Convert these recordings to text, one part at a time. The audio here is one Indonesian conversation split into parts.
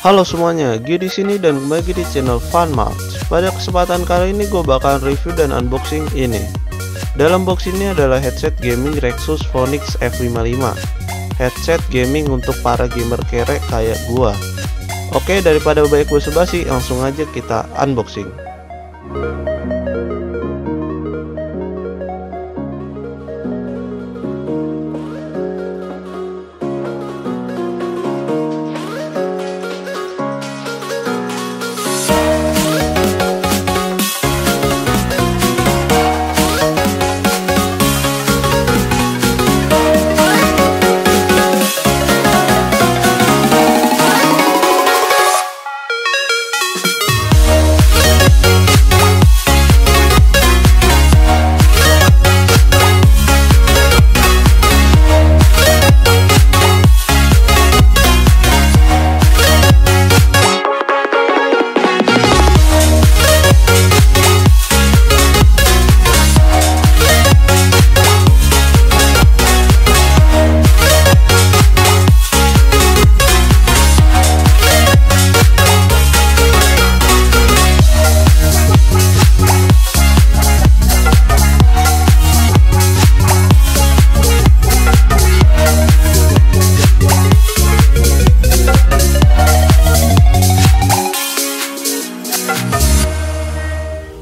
Halo semuanya, Gie di sini dan kembali di channel Funmarks. Pada kesempatan kali ini gue bakalan review dan unboxing ini. Dalam box ini adalah headset gaming Rexus Phonix F55. Headset gaming untuk para gamer kere kayak gua. Oke, daripada banyak basa-basi, langsung aja kita unboxing.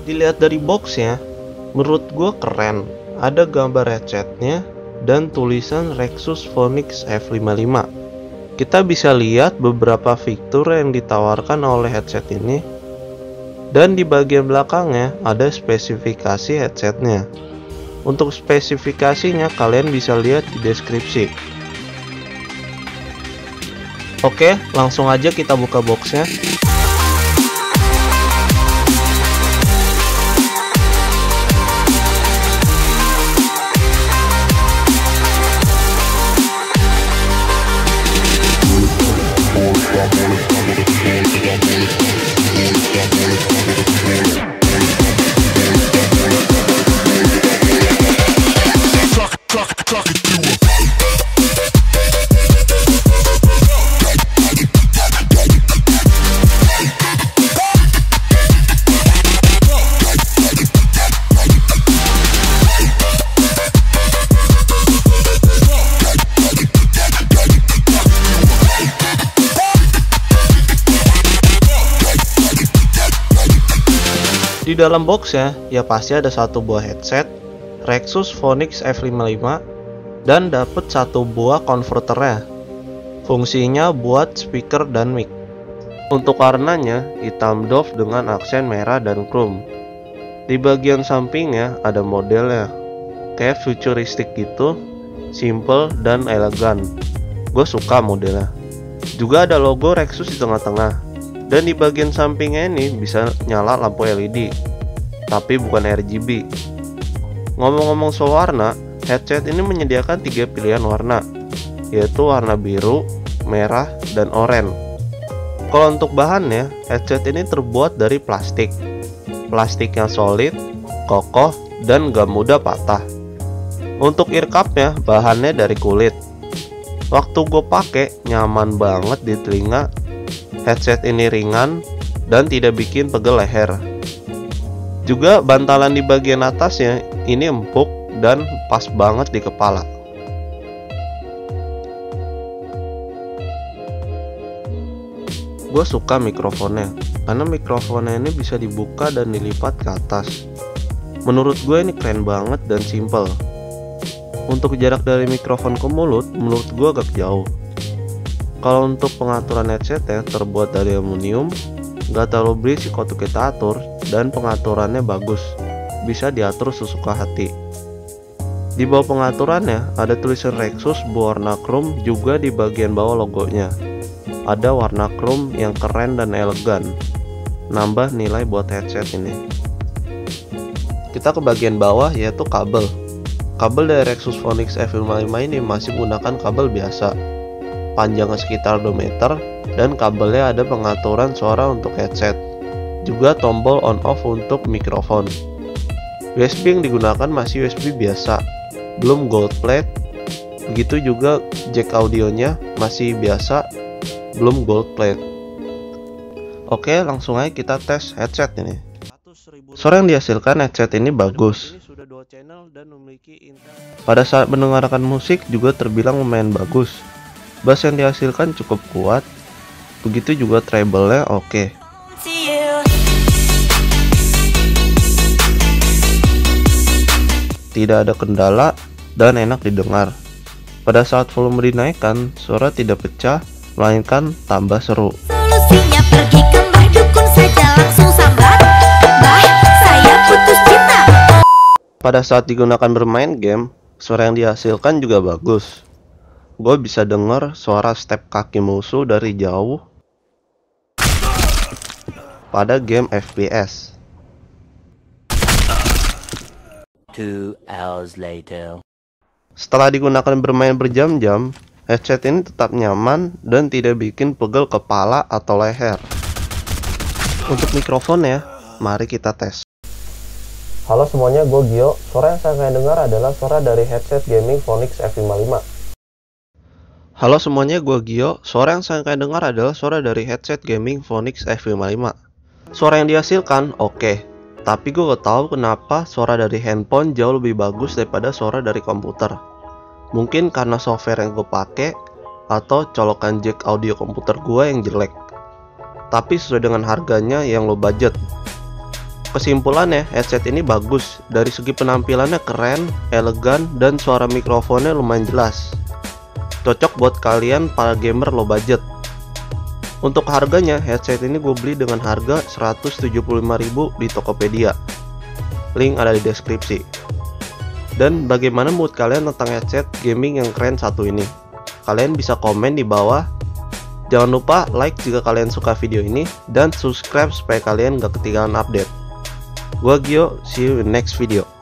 Dilihat dari boxnya, menurut gue keren. Ada gambar headsetnya dan tulisan Rexus Phonix F55. Kita bisa lihat beberapa fitur yang ditawarkan oleh headset ini. Dan di bagian belakangnya ada spesifikasi headsetnya. Untuk spesifikasinya kalian bisa lihat di deskripsi. Oke, langsung aja kita buka boxnya. Di dalam boxnya, ya pasti ada satu buah headset, Rexus Phonix F55, dan dapat satu buah konverternya. Fungsinya buat speaker dan mic. Untuk warnanya, hitam doff dengan aksen merah dan chrome. Di bagian sampingnya ada modelnya, kayak futuristik gitu, simple dan elegan. Gue suka modelnya. Juga ada logo Rexus di tengah-tengah. Dan di bagian sampingnya ini bisa nyala lampu LED, tapi bukan RGB. Ngomong-ngomong soal warna, headset ini menyediakan tiga pilihan warna, yaitu warna biru, merah, dan oranye. Kalau untuk bahannya, headset ini terbuat dari plastik. Plastik yang solid, kokoh, dan gak mudah patah. Untuk ear cupnya, bahannya dari kulit. Waktu gue pakai nyaman banget di telinga Headset ini ringan dan tidak bikin pegel leher. Juga bantalan di bagian atasnya ini empuk dan pas banget di kepala. Gue suka mikrofonnya, karena mikrofonnya ini bisa dibuka dan dilipat ke atas. Menurut gue ini keren banget dan simple. Untuk jarak dari mikrofon ke mulut, menurut gue agak jauh. Kalau untuk pengaturan headset ya terbuat dari aluminium, nggak terlalu berisik waktu kita atur dan pengaturannya bagus, bisa diatur sesuka hati. Di bawah pengaturannya ada tulisan Rexus berwarna chrome juga di bagian bawah logonya. Ada warna chrome yang keren dan elegan, nambah nilai buat headset ini. Kita ke bagian bawah yaitu kabel. Kabel dari Rexus Phonix F55 ini masih menggunakan kabel biasa, panjangnya sekitar 2 meter dan kabelnya ada pengaturan suara untuk headset. Juga tombol on off untuk mikrofon. USB yang digunakan masih USB biasa. Belum gold plate begitu juga jack audionya masih biasa belum gold plate oke langsung aja kita tes headset ini. Suara yang dihasilkan headset ini bagus. Pada saat mendengarkan musik juga terbilang lumayan bagus bass yang dihasilkan cukup kuat begitu juga treble-nya oke okay. tidak ada kendala dan enak didengar. Pada saat volume dinaikkan, suara tidak pecah, melainkan tambah seru. Solusinya pergi ke mbah dukun saja langsung sambat. Mbah, saya putus cinta. Pada saat digunakan bermain game, suara yang dihasilkan juga bagus. Gue bisa dengar suara step kaki musuh dari jauh pada game FPS. Two hours later. Setelah digunakan bermain berjam-jam, headset ini tetap nyaman dan tidak bikin pegel kepala atau leher. Untuk mikrofonnya, mari kita tes. Halo semuanya, gue Gio. Suara yang saya dengar adalah suara dari headset gaming Phonix F55. Halo semuanya, gue Gio. Suara yang saya akan dengar adalah suara dari headset gaming Phonix F55. Suara yang dihasilkan oke, okay, tapi gue gak tahu kenapa suara dari handphone jauh lebih bagus daripada suara dari komputer. Mungkin karena software yang gue pakai atau colokan jack audio komputer gue yang jelek. Tapi sesuai dengan harganya yang low budget. Kesimpulannya, headset ini bagus. Dari segi penampilannya keren, elegan, dan suara mikrofonnya lumayan jelas. Cocok buat kalian para gamer low budget. Untuk harganya, headset ini gue beli dengan harga 175.000 di Tokopedia. Link ada di deskripsi. Dan bagaimana mood kalian tentang headset gaming yang keren satu ini? Kalian bisa komen di bawah. Jangan lupa like jika kalian suka video ini dan subscribe supaya kalian gak ketinggalan update. Gua Gio, see you in next video.